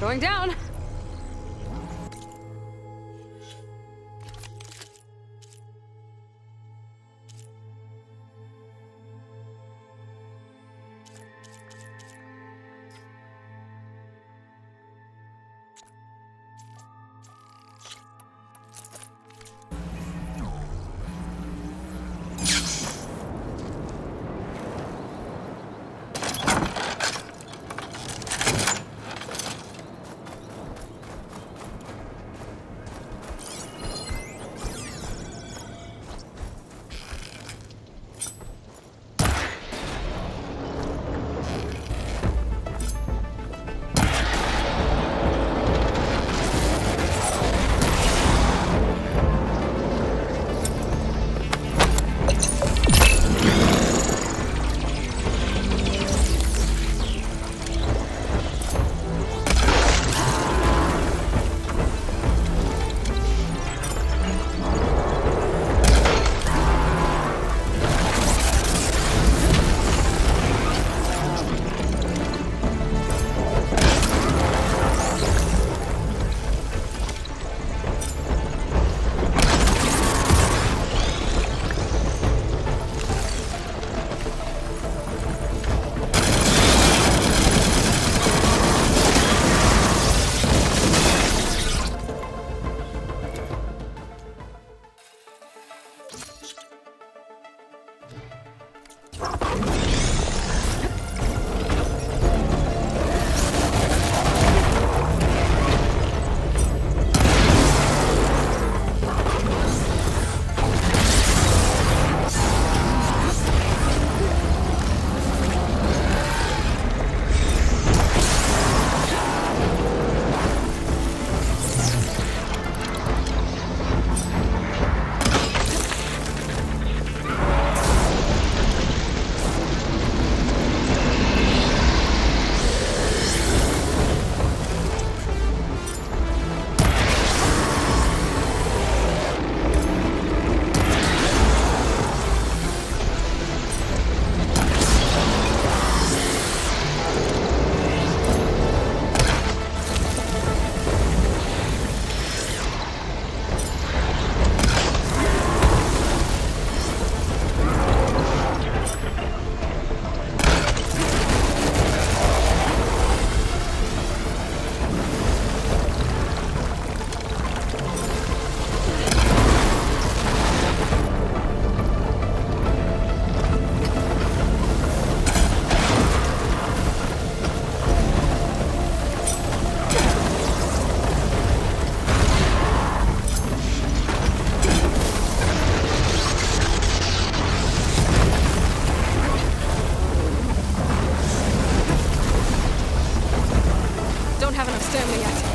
Going down. understand me yet.